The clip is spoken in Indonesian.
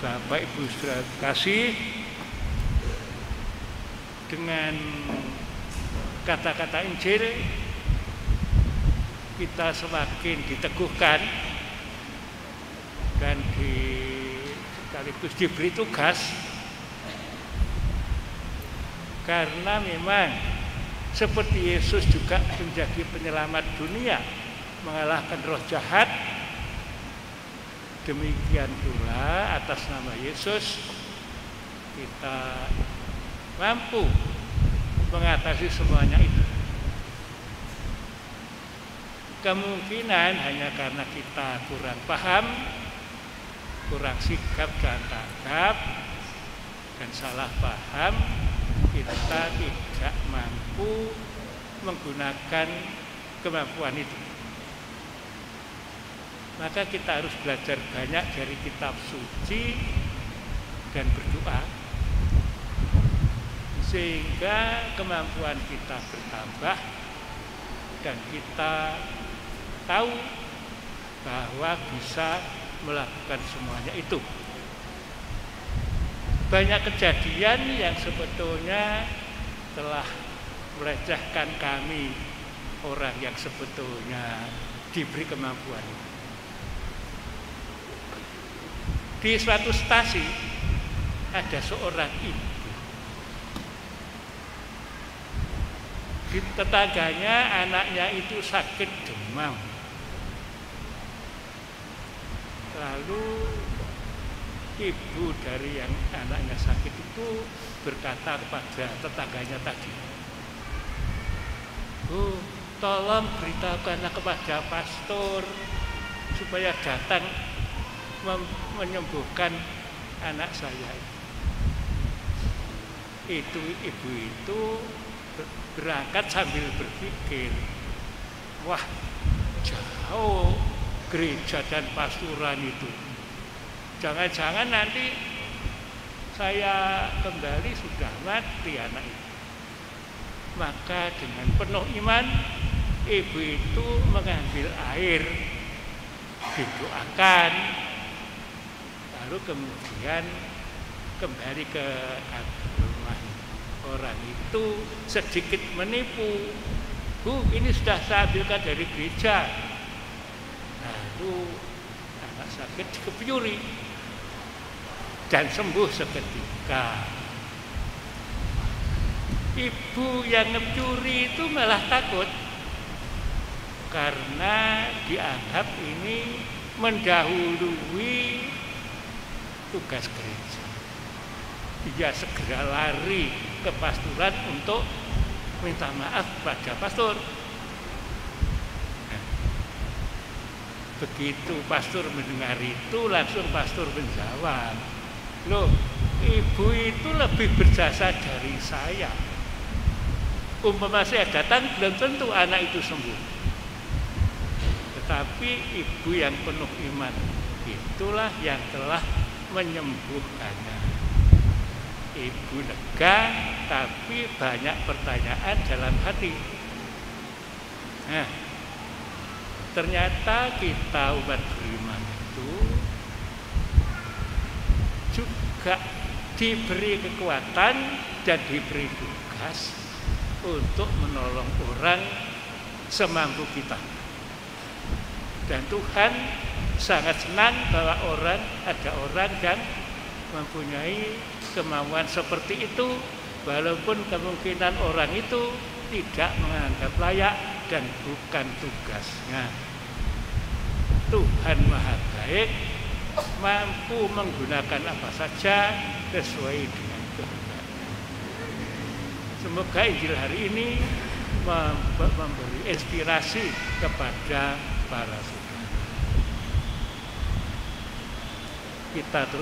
Bapak Ibu saudara kasih dengan kata-kata Injil kita semakin diteguhkan dan di, sekaligus diberi tugas. Karena memang seperti Yesus juga menjadi penyelamat dunia mengalahkan roh jahat demikian pula atas nama Yesus kita mampu mengatasi semuanya itu. Kemungkinan hanya karena kita kurang paham kurang sikap dan tanggap dan salah paham kita tidak mampu menggunakan kemampuan itu maka kita harus belajar banyak dari kitab suci dan berdoa sehingga kemampuan kita bertambah dan kita tahu bahwa bisa melakukan semuanya itu. Banyak kejadian yang sebetulnya telah melecehkan kami orang yang sebetulnya diberi kemampuan di suatu stasi ada seorang ibu. Di tetangganya anaknya itu sakit demam. Lalu ibu dari yang anaknya sakit itu berkata kepada tetangganya tadi, "Bu, tolong beritahukanlah kepada pastor supaya datang menyembuhkan anak saya itu. Ibu itu berangkat sambil berpikir wah jauh gereja dan pasturan itu. Jangan-jangan nanti saya kembali sudah mati anak itu. Maka dengan penuh iman ibu itu mengambil air didoakan lalu kemudian kembali ke rumah orang itu sedikit menipu. Bu ini sudah saya ambilkan dari gereja. Lalu anak sakit dikepiuri dan sembuh seketika. Ibu yang ngecuri itu malah takut karena dianggap ini mendahului tugas gereja. Dia segera lari ke pastoran untuk minta maaf pada pastor. Nah, begitu pastor mendengar itu, langsung pastor menjawab, loh ibu itu lebih berjasa dari saya. Umpama saya datang belum tentu anak itu sembuh. Tetapi ibu yang penuh iman itulah yang telah menyembuhkannya. Ibu lega tapi banyak pertanyaan dalam hati. Nah, ternyata kita umat beriman itu juga diberi kekuatan dan diberi tugas untuk menolong orang semampu kita. Dan Tuhan sangat senang bahwa orang ada orang yang mempunyai kemauan seperti itu walaupun kemungkinan orang itu tidak menganggap layak dan bukan tugasnya. Tuhan Maha Baik mampu menggunakan apa saja sesuai dengan kehendak. Semoga Injil hari ini memberi inspirasi kepada para saudara. Kita terus